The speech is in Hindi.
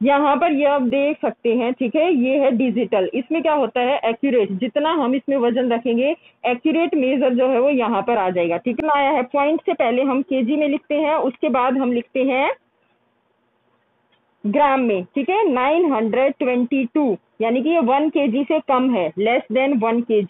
यहाँ पर ये आप देख सकते हैं, ठीक है? ये है डिजिटल इसमें क्या होता है? एक्यूरेट जितना हम इसमें वज़न रखेंगे एक्यूरेट मेजर जो है वो यहाँ पर आ जाएगा, ठीक है? आया है पॉइंट से पहले हम केजी में लिखते हैं, उसके बाद हम लिखते हैं ग्राम में, ठीक है? नाइन हंड्रेड ट्वेंटी टू यानी कि ये वन के से कम है लेस देन वन के